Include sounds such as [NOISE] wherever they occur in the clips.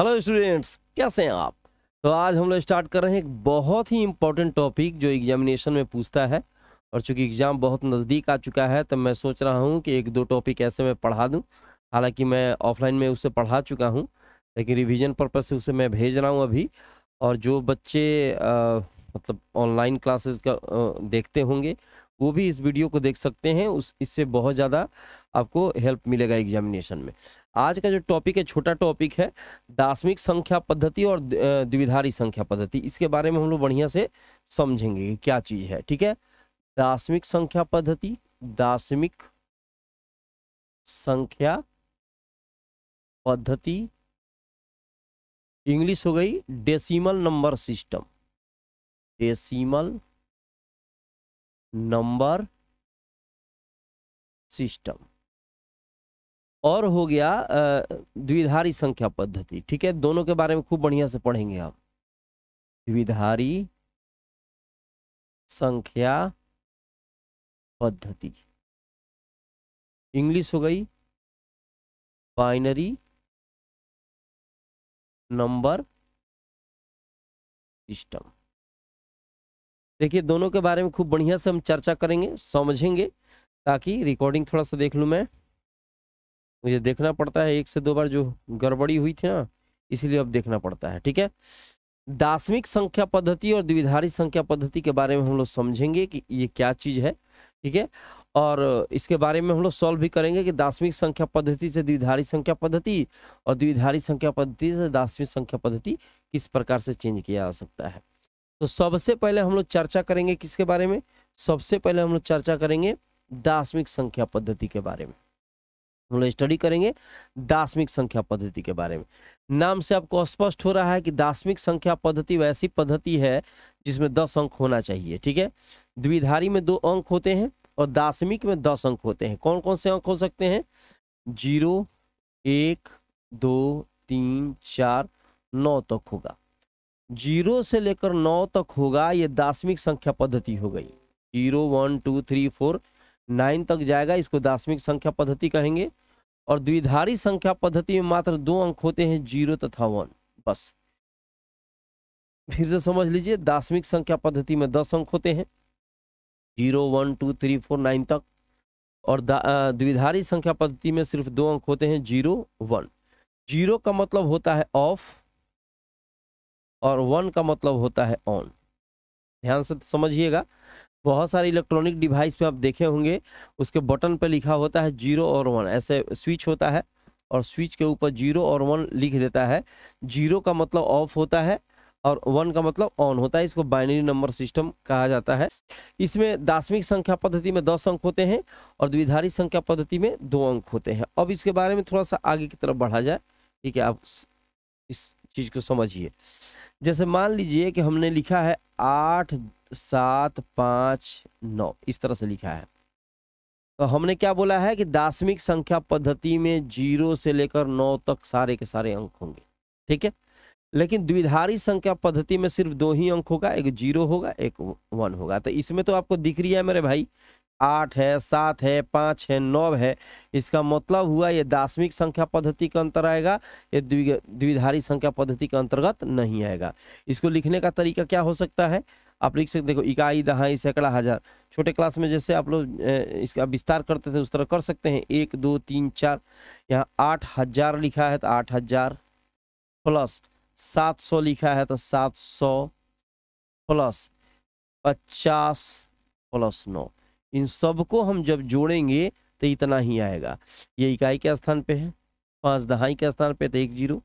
Hello students कैसे हैं आप? तो आज हम लोग स्टार्ट कर रहे हैं एक बहुत ही इम्पोर्टेंट टॉपिक जो एग्जामिनेशन में पूछता है। और चूँकि एग्ज़ाम बहुत नज़दीक आ चुका है तो मैं सोच रहा हूँ कि एक दो टॉपिक ऐसे मैं पढ़ा दूँ। हालाँकि मैं ऑफलाइन में उसे पढ़ा चुका हूँ लेकिन रिविज़न पर्पज से उसे मैं भेज रहा हूँ अभी। और जो बच्चे आ, मतलब ऑनलाइन क्लासेस का आ, देखते होंगे वो भी इस वीडियो को देख सकते हैं। उस इससे बहुत ज़्यादा आपको हेल्प मिलेगा एग्जामिनेशन में। आज का जो टॉपिक है, छोटा टॉपिक है, दार्शनिक संख्या पद्धति और द्विधारी संख्या पद्धति। इसके बारे में हम लोग बढ़िया से समझेंगे क्या चीज़ है, ठीक है? दार्शनिक संख्या पद्धति, दार्शनिक संख्या पद्धति, इंग्लिश हो गई decimal number system decimal number system और हो गया द्विधारी संख्या पद्धति। ठीक है? दोनों के बारे में खूब बढ़िया से पढ़ेंगे आप। द्विधारी संख्या पद्धति। इंग्लिश हो गई। Binary number system. देखिए, दोनों के बारे में खूब बढ़िया से हम चर्चा करेंगे, समझेंगे, ताकि रिकॉर्डिंग थोड़ा सा देख लूँ मैं। मुझे देखना पड़ता है, एक से दो बार जो गड़बड़ी हुई थी ना, इसलिए अब देखना पड़ता है, ठीक है? दार्शनिक संख्या पद्धति और द्विधारी संख्या पद्धति के बारे में हम लोग समझेंगे कि ये क्या चीज़ है, ठीक है? और इसके बारे में हम लोग सॉल्व भी करेंगे कि दार्शनिक संख्या पद्धति से द्विधारी संख्या पद्धति और द्विधारी संख्या पद्धति से दार्शनिक संख्या पद्धति किस प्रकार से चेंज किया जा सकता है। तो सबसे पहले हम लोग चर्चा करेंगे किसके बारे में? सबसे पहले हम लोग चर्चा करेंगे दार्शनिक संख्या पद्धति के बारे में। हम लोग स्टडी करेंगे दार्शनिक संख्या पद्धति के बारे में। नाम से आपको स्पष्ट हो रहा है कि दार्शनिक संख्या पद्धति वैसी पद्धति है जिसमें दस अंक होना चाहिए, ठीक है? द्विधारी में दो अंक होते हैं और दार्शनिक में दस अंक होते हैं। कौन कौन से अंक हो सकते हैं? ज़ीरो, एक, दो, तीन, चार, नौ तक होगा। ज़ीरो से लेकर नौ तक होगा, ये दार्शनिक संख्या पद्धति हो गई। Zero, one, two, three, four nine तक जाएगा, इसको दार्शनिक संख्या पद्धति कहेंगे। और द्विधारी संख्या पद्धति में मात्र दो अंक होते हैं, ज़ीरो तथा वन। बस। फिर से समझ लीजिए, दार्शनिक संख्या पद्धति में दस अंक होते हैं। Zero, one, two, three, four, nine तक। और द्विधारी संख्या पद्धति में सिर्फ़ दो अंक होते हैं, ज़ीरो, वन। ज़ीरो का मतलब होता है ऑफ़, और वन का मतलब होता है ऑन। ध्यान से समझिएगा। बहुत सारे इलेक्ट्रॉनिक डिवाइस पे आप देखे होंगे, उसके बटन पे लिखा होता है ज़ीरो और वन ऐसे स्विच होता है और स्विच के ऊपर ज़ीरो और वन लिख देता है। ज़ीरो का मतलब ऑफ़ होता है और वन का मतलब ऑन होता है, इसको बाइनरी नंबर सिस्टम कहा जाता है। इसमें दार्शनिक संख्या पद्धति में दस अंक होते हैं और द्विधारी संख्या पद्धति में दो अंक होते हैं। अब इसके बारे में थोड़ा सा आगे की तरफ़ बढ़ा जाए, ठीक है, आप इस चीज़ को समझिए। जैसे मान लीजिए कि हमने लिखा है आठ सात, पाँच, नौ। इस तरह से लिखा है। तो हमने क्या बोला है कि दार्शनिक संख्या पद्धति में ज़ीरो से लेकर नौ तक सारे के सारे अंक होंगे। ठीक है? लेकिन द्विधारी संख्या पद्धति में सिर्फ़ दो ही अंक होगा, एक ज़ीरो होगा, एक वन होगा। तो इसमें तो आपको दिख रही है मेरे भाई, आठ है, सात है, पाँच है, नौ है। इसका मतलब हुआ ये दार्शनिक संख्या पद्धति का अंतर आएगा, ये द्विधारी संख्या पद्धति के अंतर्गत नहीं आएगा। इसको लिखने का तरीका क्या हो सकता है? आप लिख सकते देखो, इकाई, दहाई, सैकड़ा, हज़ार। छोटे क्लास में जैसे आप लोग इसका विस्तार करते थे, उस तरह कर सकते हैं। एक, दो, तीन, चार, यहाँ आठ हज़ार लिखा है तो आठ हज़ार प्लस सात सौ लिखा है तो सात सौ प्लस पचास प्लस नौ। इन सबको हम जब जोड़ेंगे तो इतना ही आएगा। ये इकाई के स्थान पे है, पाँच दहाई के स्थान पे तो एक ज़ीरो,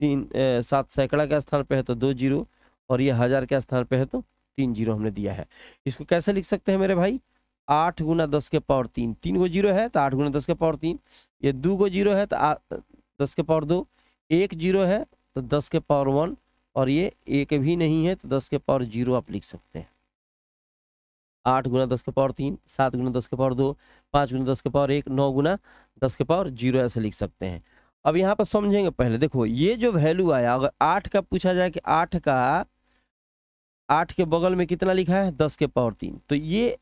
तीन सात सैकड़ा के स्थान पे है तो दो ज़ीरो, और ये हज़ार के स्थान पे है तो तीन ज़ीरो हमने दिया है। इसको कैसे लिख सकते हैं मेरे भाई? आठ गुना दस के पावर तीन। तीन गो ज़ीरो है तो आठ गुना दस के पावर तीन। ये दो गो ज़ीरो है तो दस के पावर दो। एक ज़ीरो है तो दस के पावर वन। और ये एक भी नहीं है तो दस के पावर ज़ीरो आप लिख सकते हैं। आठ गुना दस के पावर तीन, सात गुना दस के पावर दो, पाँच गुना दस के पावर एक, नौ गुना दस के पावर ज़ीरो ऐसे लिख सकते हैं। अब यहाँ पर समझेंगे पहले। देखो, ये जो वैल्यू आया, अगर आठ का पूछा जाए कि आठ का आठ के बगल में कितना लिखा है? दस के पावर तीन। तो ये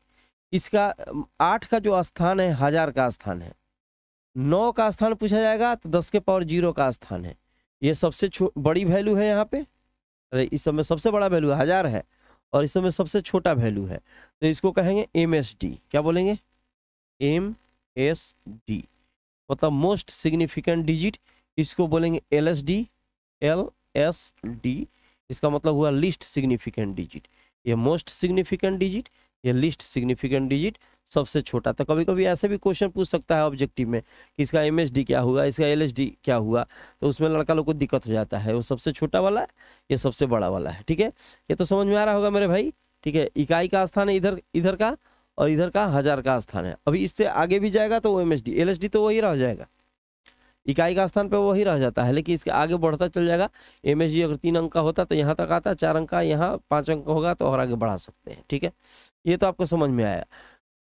इसका आठ का जो स्थान है, हज़ार का स्थान है। नौ का स्थान पूछा जाएगा तो दस के पावर ज़ीरो का स्थान है। ये सबसे बड़ी वैल्यू है यहाँ पे। अरे, इस समय सबसे बड़ा वैल्यू हज़ार है, और इस समय सबसे छोटा वैल्यू है। तो इसको कहेंगे एम एस डी क्या बोलेंगे? एम एस डी मतलब मोस्ट सिग्निफिकेंट डिजिट इसको बोलेंगे L S D L S D इसका मतलब हुआ लिस्ट सिग्निफिकेंट डिजिट ये मोस्ट सिग्निफिकेंट डिजिट ये लिस्ट सिग्निफिकेंट डिजिट सबसे छोटा। तो कभी कभी ऐसे भी क्वेश्चन पूछ सकता है ऑब्जेक्टिव में कि इसका एम क्या हुआ, इसका एल क्या हुआ? तो उसमें लड़का लोग को दिक्कत हो जाता है। वो सबसे छोटा वाला है, ये सबसे बड़ा वाला है, ठीक है? ये तो समझ में आ रहा होगा मेरे भाई, ठीक है? इकाई का स्थान है इधर इधर का और इधर का हज़ार का स्थान है। अभी इससे आगे भी जाएगा तो वो एम एस डी तो वही रह जाएगा। इकाई का स्थान पे वही रह जाता है। लेकिन इसके आगे बढ़ता चल जाएगा। एमएसजी अगर तीन अंक का होता तो यहाँ तक आता। चार अंक का यहाँ पाँच अंक होगा तो और आगे बढ़ा सकते हैं ठीक है? ये तो आपको समझ में आया।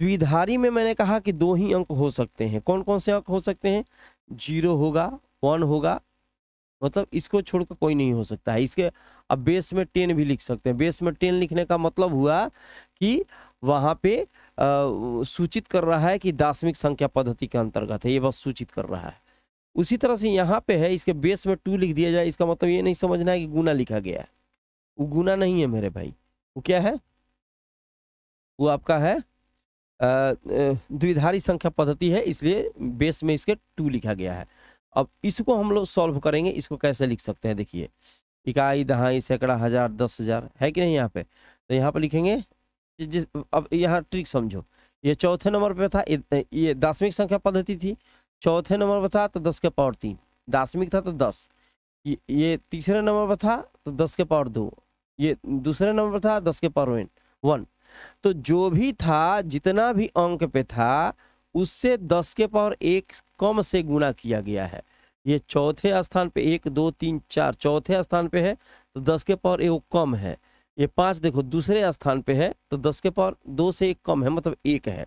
द्विधारी में मैंने कहा कि दो ही अंक हो सकते हैं। कौन कौन से अंक हो सकते हैं? ज़ीरो होगा वन होगा। मतलब इसको छोड़कर कोई नहीं हो सकता है। इसके अब बेस में टेन भी लिख सकते हैं। बेस में टेन लिखने का मतलब हुआ कि वहाँ पे आ, सूचित कर रहा है कि दार्शनिक संख्या पद्धति के अंतर्गत है। ये बस सूचित कर रहा है। उसी तरह से यहाँ पे है, इसके बेस में टू लिख दिया जाए, इसका मतलब ये नहीं समझना है कि गुना लिखा गया है। वो गुना नहीं है मेरे भाई। वो क्या है? वो आपका है द्विधारी संख्या पद्धति है, इसलिए बेस में इसके टू लिखा गया है। अब इसको हम लोग सॉल्व करेंगे, इसको कैसे लिख सकते हैं, देखिए। इकाई, दहाई, सैकड़ा, हज़ार, दस हज़ार, है कि नहीं यहाँ पे? तो यहाँ पे लिखेंगे जिस अब यहाँ ट्रिक समझो। ये चौथे नंबर पे था ये दार्शनिक संख्या पद्धति थी चौथे नंबर पर था तो दस के पावर तीन। दार्शनिक था तो दस। ये, ये तीसरे नंबर पर था तो दस के पावर दो। ये दूसरे नंबर पर था दस के पावर वन। तो जो भी था जितना भी अंक पे था उससे दस के पावर एक कम से गुना किया गया है। ये चौथे स्थान पे एक दो तीन चार चौथे स्थान पे है तो दस के पावर एक कम है। ये पाँच देखो दूसरे स्थान पे है तो दस के पावर दो से एक कम है मतलब एक है।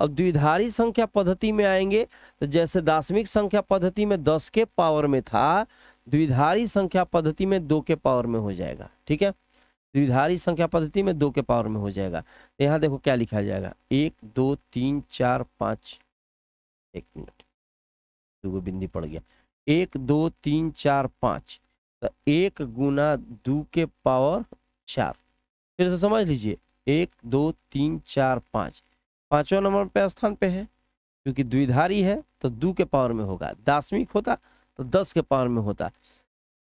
अब द्विधारी संख्या पद्धति में आएँगे। तो जैसे दार्शनिक संख्या पद्धति में दस के पावर में था, द्विधारी संख्या पद्धति में दो के पावर में हो जाएगा, ठीक है? द्विधारी संख्या पद्धति में दो के पावर में हो जाएगा। तो यहाँ देखो क्या लिखा जाएगा। एक, दो, तीन, चार, पाँच। एक मिनट। दो बिंदी पड़ गया। एक, दो, तीन, चार, पाँच। तो एक गुना दो के पावर चार। फिर से समझ लीजिए। एक, दो, तीन, चार, पाँच। पांचवा नंबर पे स्थान पे है, क्योंकि द्विधारी है तो दो के पावर में होगा। दासमिक होता तो दस के पावर में होता।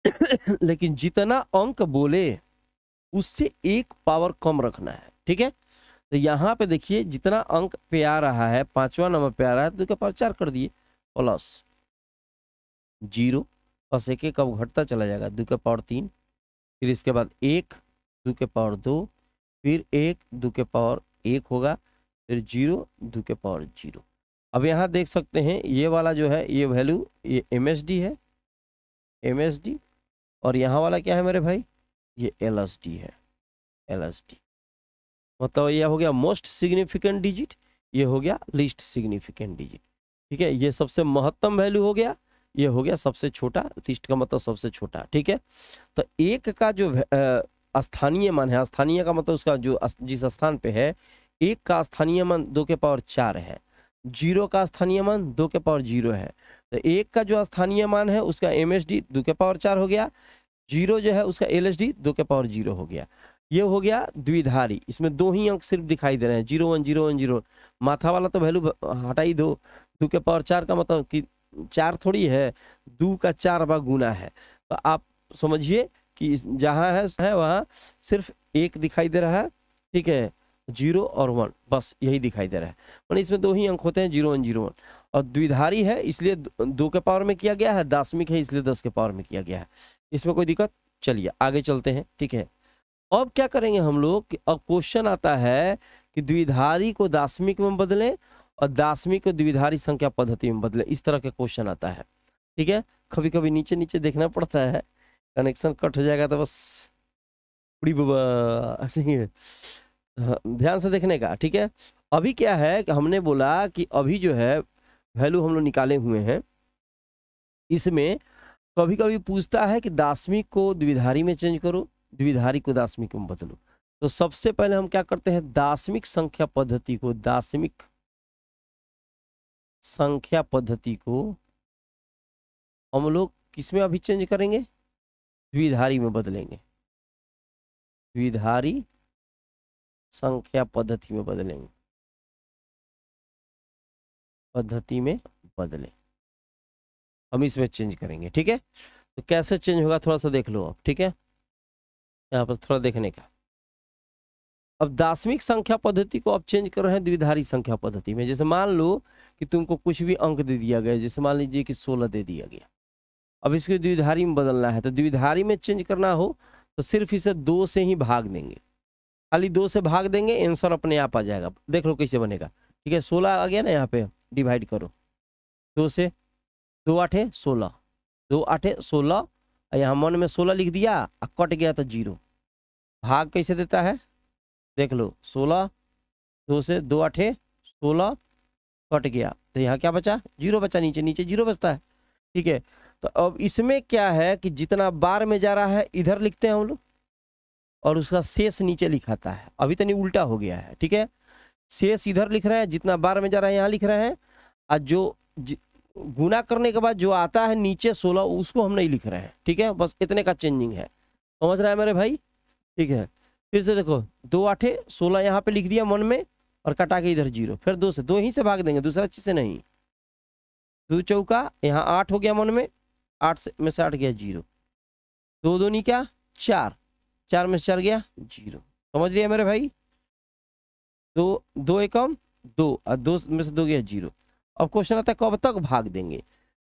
[COUGHS] लेकिन जितना अंक बोले, उससे एक पावर कम रखना है, ठीक है? तो यहाँ पे देखिए, जितना अंक पे आ रहा है, पांचवा नंबर पे आ रहा है, दो के पावर चार कर दिए प्लस ज़ीरो बस एक एक, अब घटता चला जाएगा, दो के पावर तीन, फिर इसके बाद एक, दो के पावर दो, फिर एक, दो के पावर एक होगा फिर ज़ीरो, दो के पावर ज़ीरो। अब यहाँ देख सकते हैं, ये वाला जो है, ये वैल्यू ये एम है। एमएसडी और यहाँ वाला क्या है मेरे भाई? ये एल है। एलएसडी मतलब ये हो गया मोस्ट सिग्निफिकेंट डिजिट ये हो गया लिस्ट सिग्निफिकेंट डिजिट ठीक है, ये सबसे महत्तम वैल्यू हो गया, ये हो गया सबसे छोटा लिस्ट का मतलब सबसे छोटा, ठीक है? तो एक का जो स्थानीय मान है, स्थानीय का मतलब उसका जो जिस स्थान पे है एक का स्थानीय मान दो के पावर चार है। ज़ीरो का स्थानीय मान दो के पावर ज़ीरो है। तो एक का जो स्थानीय मान है उसका एम एस डी दो के पावर चार हो गया। ज़ीरो जो है उसका एल एस डी दो के पावर ज़ीरो हो गया। ये हो गया द्विधारी। इसमें दो ही अंक सिर्फ़ दिखाई दे रहे हैं। Zero one zero one zero माथा वाला तो वैल्यू हटा ही दो। दो के पावर चार का मतलब कि चार थोड़ी है। दो का चार बार गुना है। तो आप समझिए कि जहाँ है, है वहाँ सिर्फ़ एक दिखाई दे रहा है। ठीक है। ज़ीरो और वन बस यही दिखाई दे रहा है। मैंने इसमें दो ही अंक होते हैं ज़ीरो वन ज़ीरो वन। और द्विधारी है इसलिए दो के पावर में किया गया है दासमिक है इसलिए दस के पावर में किया गया है। इसमें कोई दिक्कत? चलिए आगे चलते हैं ठीक है। अब क्या करेंगे हम लोग अब क्वेश्चन आता है कि द्विधारी को दासमिक में बदलें और दासमिक को द्विधारी संख्या पद्धति में बदले। इस तरह का क्वेश्चन आता है ठीक है? कभी कभी नीचे नीचे देखना पड़ता है कनेक्शन कट हो जाएगा तो बस बाबा [LAUGHS] नहीं है हाँ, ध्यान से देखने का, ठीक है? अभी क्या है कि हमने बोला कि अभी जो है, वैल्यू हम लोग निकाले हुए हैं। इसमें कभी कभी पूछता है कि दासमिक को द्विधारी में चेंज करो, द्विधारी को दासमिक में बदलो। तो सबसे पहले हम क्या करते हैं? दासमिक संख्या पद्धति को दासमिक संख्या पद्धति को हम लोग किसमें अभी चेंज करेंगे? द्विधारी में बदलेंगे। द्विधारी संख्या पद्धति में बदलेंगे। पद्धति में बदले। हम इसमें चेंज करेंगे, ठीक है? तो कैसे चेंज होगा थोड़ा सा देख लो आप, ठीक है? यहाँ पर थोड़ा देखने का। अब दार्शनिक संख्या पद्धति को आप चेंज कर रहे हैं द्विधारी संख्या पद्धति में। जैसे मान लो कि तुमको कुछ भी अंक दे दिया गया, जैसे मान लीजिए कि सोलह दे दिया गया। अब इसको द्विधारी में बदलना है तो द्विधारी में चेंज करना हो तो सिर्फ़ इसे दो से ही भाग देंगे। खाली दो से भाग देंगे आंसर अपने आप आ जाएगा। देख लो कैसे बनेगा। ठीक है, सोलह आ गया ना यहाँ पे डिवाइड करो। दो से, दो आठे सोलह। दो आठे सोलह यहाँ मन में सोलह लिख दिया और कट गया तो ज़ीरो। भाग कैसे देता है? देख लो, सोलह, दो से दो आठे सोलह, कट गया। तो यहाँ क्या बचा? ज़ीरो बचा नीचे नीचे ज़ीरो बचता है। ठीक है तो अब इसमें क्या है कि जितना बार में जा रहा है, इधर लिखते हैं हम लोग। और उसका शेष नीचे लिखाता है। अभी तो नहीं, उल्टा हो गया है, ठीक है? शेष इधर लिख रहे हैं, जितना बार में जा रहा है, यहाँ लिख रहे हैं। और जो गुना करने के बाद जो आता है नीचे सोलह, उसको हम नहीं लिख रहे हैं, ठीक है? बस इतने का चेंजिंग है। समझ रहा है मेरे भाई? ठीक है। फिर से देखो, दो आठे, सोलह यहाँ पे लिख दिया मन में, और कटा के इधर ज़ीरो। फिर दो से, दो ही से भाग देंगे, दूसरा चीज़ से नहीं। दो चौका, यहाँ आठ हो गया मन में, आठ से, में से आठ गया ज़ीरो। दो दो नहीं क्या? चार। चार में से चार गया? ज़ीरो। समझ लिया मेरे भाई? दो दो एकम दो। और दो में से दो गया ज़ीरो। अब क्वेश्चन आता है कब तक भाग देंगे?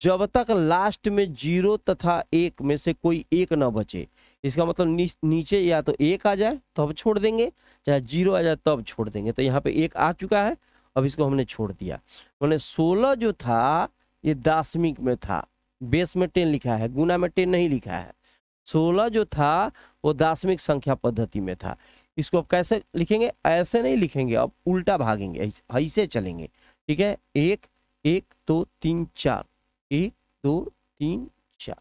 जब तक लास्ट में ज़ीरो तथा एक में से कोई एक ना बचे। इसका मतलब नी, नीचे या तो एक आ जाए तब तो छोड़ देंगे। चाहे ज़ीरो आ जाए तब तो छोड़ देंगे। तो यहाँ पे एक आ चुका है अब इसको हमने छोड़ दिया। मैंने सोलह जो था ये दासमिक में था। बेस में टेन लिखा है गुना में टेन नहीं लिखा है। सोलह जो था, वो दासमिक संख्या पद्धति में था। इसको अब कैसे लिखेंगे? ऐसे नहीं लिखेंगे अब उल्टा भागेंगे, ऐसे चलेंगे। ठीक है? एक एक, दो, तीन, चार। एक, दो, तीन, चार।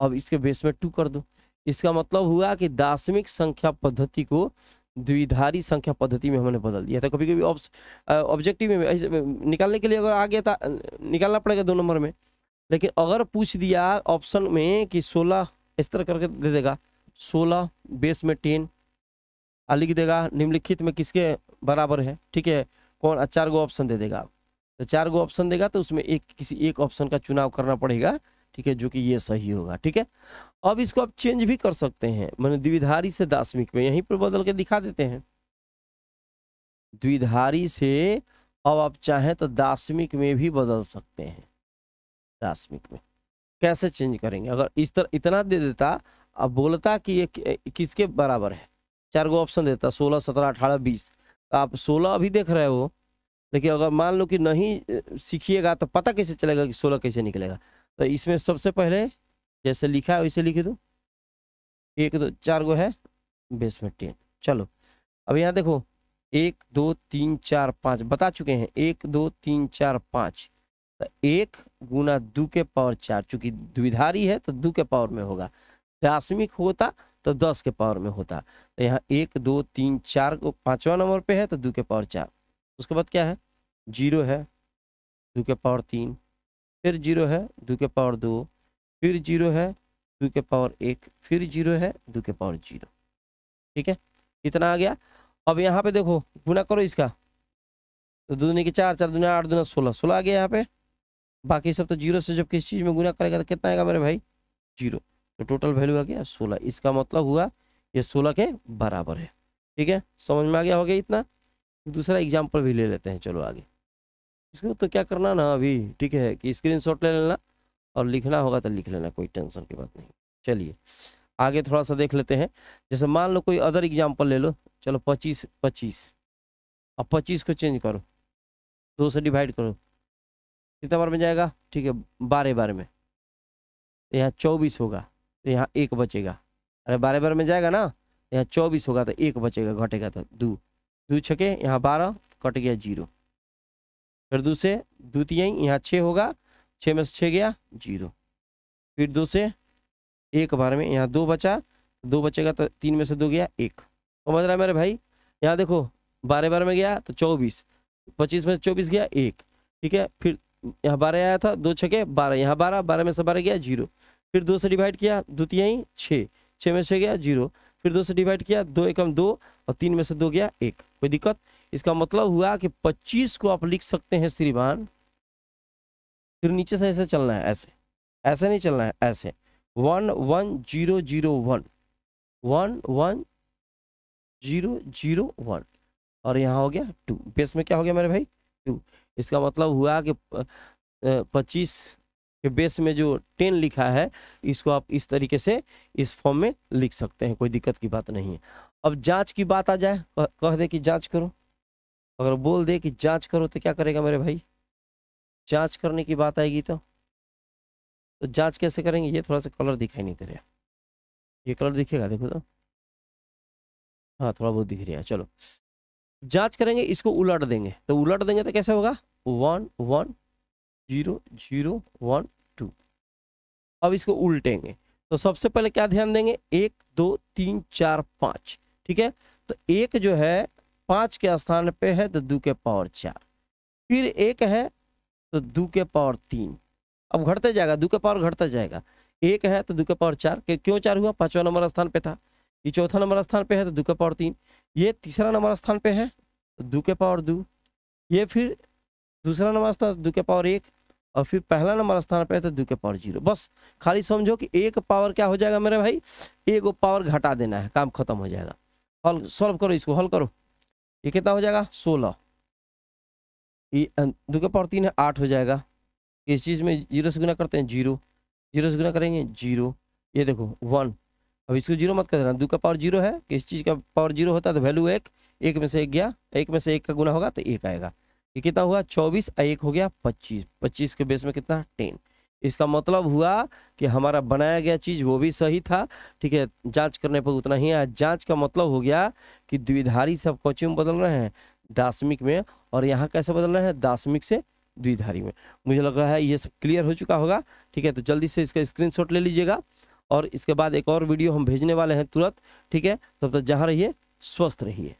अब इसके बेस में टू कर दो। इसका मतलब हुआ कि दार्शनिक संख्या पद्धति को द्विधारी संख्या पद्धति में हमने बदल दिया था। कभी कभी ऑब्जेक्टिव में निकालने के लिए अगर आ गया था, निकालना पड़ेगा दो नंबर में। लेकिन अगर पूछ दिया ऑप्शन में कि सोलह इस तरह करके दे देगा, सोलह बेस में टेन आ लिख देगा, निम्नलिखित में किसके बराबर है? ठीक है, कौन? चार गो ऑप्शन दे देगा। तो चार गो ऑप्शन देगा तो उसमें एक, किसी एक ऑप्शन का चुनाव करना पड़ेगा, ठीक है, जो कि ये सही होगा, ठीक है? अब इसको आप चेंज भी कर सकते हैं। मैंने द्विधारी से दासमिक में यहीं पर बदल के दिखा देते हैं। द्विधारी से, अब आप चाहें तो दासमिक में भी बदल सकते हैं। दासमिक में। कैसे चेंज करेंगे? अगर इस तरह इतना दे देता, अब बोलता कि ये किसके बराबर है? चार गो ऑप्शन देता, सोलह, सत्रह, अठारह, बीस। तो आप सोलह अभी देख रहे हो। लेकिन अगर मान लो कि नहीं सीखिएगा तो पता कैसे चलेगा कि सोलह कैसे निकलेगा? तो इसमें सबसे पहले, जैसे लिखा है वैसे लिख दो। एक दो, चार गो है, बेस में टेन। चलो, अब यहाँ देखो, एक, दो, तीन, चार, पाँच, बता चुके हैं। एक, दो, तीन, चार, पाँच। तो एक गुना दो के पावर चार, चूँकि द्विधारी है तो दो के पावर में होगा। दासमिक होता तो दस के पावर में होता। तो यहाँ एक, दो, तीन, चार को पांचवा नंबर पे है तो दो के पावर चार। उसके बाद क्या है? ज़ीरो है, दो के पावर तीन, फिर ज़ीरो है, दो के पावर दो, फिर ज़ीरो है, दो के पावर एक, फिर ज़ीरो है, दो के पावर ज़ीरो। ठीक है? इतना आ गया। अब यहाँ पे देखो गुना करो इसका। तो दो दुनी के चार चार दुनिया आठ दुना सोलह सोलह आ गया यहाँ पे। बाकी सब तो ज़ीरो से जब किसी चीज़ में गुना करेगा तो कितना आएगा मेरे भाई? ज़ीरो। तो टोटल वैल्यू आ गया सोलह। इसका मतलब हुआ ये सोलह के बराबर है। ठीक है? समझ में आ गया हो गया इतना? दूसरा एग्ज़ाम्पल भी ले लेते हैं, चलो आगे। इसको तो क्या करना ना अभी? ठीक है कि स्क्रीन ले लेना और लिखना होगा तो लिख लेना, कोई टेंशन की बात नहीं। चलिए, आगे थोड़ा सा देख लेते हैं। जैसे मान लो कोई अदर एग्ज़ाम्पल ले लो, चलो पच्चीस पच्चीस। अब पच्चीस को चेंज करो। दो से डिवाइड करो। कितना बार में जाएगा? ठीक है, बारह बार में। तो यहाँ चौबीस होगा तो यहाँ एक बचेगा। अरे बारह बार में जाएगा ना यहाँ चौबीस होगा तो एक बचेगा, घटेगा तो दो। दो छके, यहाँ बारह, कट गया ज़ीरो। फिर दो से द्वितीय यहाँ छः होगा छः में से छः गया, ज़ीरो। फिर दो से एक बार में, यहाँ दो बचा दो बचेगा तो तीन में से दो गया, एक। समझ रहा है मेरे भाई? यहाँ देखो, बारह बार में गया तो चौबीस। पच्चीस में से चौबीस गया, एक। ठीक है, फिर यहाँ बारह आया था, दो छके बारह। यहाँ बारह बारह में से बारह गया, ज़ीरो। फिर दो से डिवाइड किया, द्वितीय छः छः में से गया, ज़ीरो। फिर दो से डिवाइड किया, दो एकम दो, और तीन में से दो गया, एक। कोई दिक्कत? इसका मतलब हुआ कि पच्चीस को आप लिख सकते हैं, श्रीमान। फिर नीचे से ऐसे चलना है, ऐसे। ऐसे नहीं चलना है, ऐसे। One one, zero zero, one. One one, zero zero, one. और यहाँ हो गया, टू। बेस में क्या हो गया मेरे भाई? टू। इसका मतलब हुआ कि पच्चीस के बेस में जो टेन लिखा है, इसको आप इस तरीके से इस फॉर्म में लिख सकते हैं, कोई दिक्कत की बात नहीं है। अब जाँच की बात आ जाए कह दे कि जाँच करो। अगर बोल दे कि जाँच करो तो क्या करेगा मेरे भाई? जाँच करने की बात आएगी तो? तो जाँच कैसे करेंगे? ये थोड़ा सा कलर दिखाई नहीं दे रहा ये कलर दिखेगा, देखो तो। हाँ थोड़ा बहुत दिख रहा है, चलो। जाँच करेंगे, इसको उलट देंगे। तो उलट देंगे तो कैसे होगा? One one, zero zero, one, two. अब इसको उल्टेंगे। तो सबसे पहले क्या ध्यान देंगे? एक, दो, तीन, चार, पाँच। ठीक है? तो एक जो है, पाँच के स्थान पे है तो दो के पावर चार। फिर एक है तो दो के पावर तीन। अब घटते जाएगा, दो के पावर घटता जाएगा। एक है तो दो के पावर चार। क्यों चार हुआ? पांचवा नंबर स्थान पे था। ये चौथा नंबर स्थान पे है तो दो के पावर तीन। ये तीसरा नंबर स्थान पे है, दो के पावर दो। ये फिर दूसरा नंबर स्थान, दो के पावर एक, और फिर पहला नंबर स्थान पे है तो दो के पावर ज़ीरो। बस, खाली समझो कि एक पावर क्या हो जाएगा मेरे भाई? एक पावर घटा देना है, काम खत्म हो जाएगा। हल सॉल्व करो इसको, हल करो। ये कितना हो जाएगा? सोलह। दो के पावर तीन है, आठ हो जाएगा। इस चीज़ में ज़ीरो से गुना करते हैं, ज़ीरो। ज़ीरो से गुना करेंगे, ज़ीरो। ये देखो, वन। अब इसको ज़ीरो मत कर देना दो का पावर ज़ीरो है किस चीज़ का पावर ज़ीरो होता है तो वैल्यू एक एक में से एक गया, एक में से एक का गुना होगा तो एक आएगा। ये कितना हुआ? चौबीस एक हो गया पच्चीस। पच्चीस के बेस में कितना? टेन। इसका मतलब हुआ कि हमारा बनाया गया चीज़ वो भी सही था, ठीक है? जाँच करने पर उतना ही है जाँच का मतलब हो गया कि द्विधारी सब कोचिंग में बदल रहे हैं? दासमिक में। और यहाँ कैसे बदल रहे हैं? दासमिक से द्विधारी में। मुझे लग रहा है ये सब क्लियर हो चुका होगा, ठीक है? तो जल्दी से इसका स्क्रीनशॉट ले लीजिएगा। और इसके बाद एक और वीडियो हम भेजने वाले हैं तुरंत, ठीक है? तब तक जहाँ रहिए, स्वस्थ रहिए।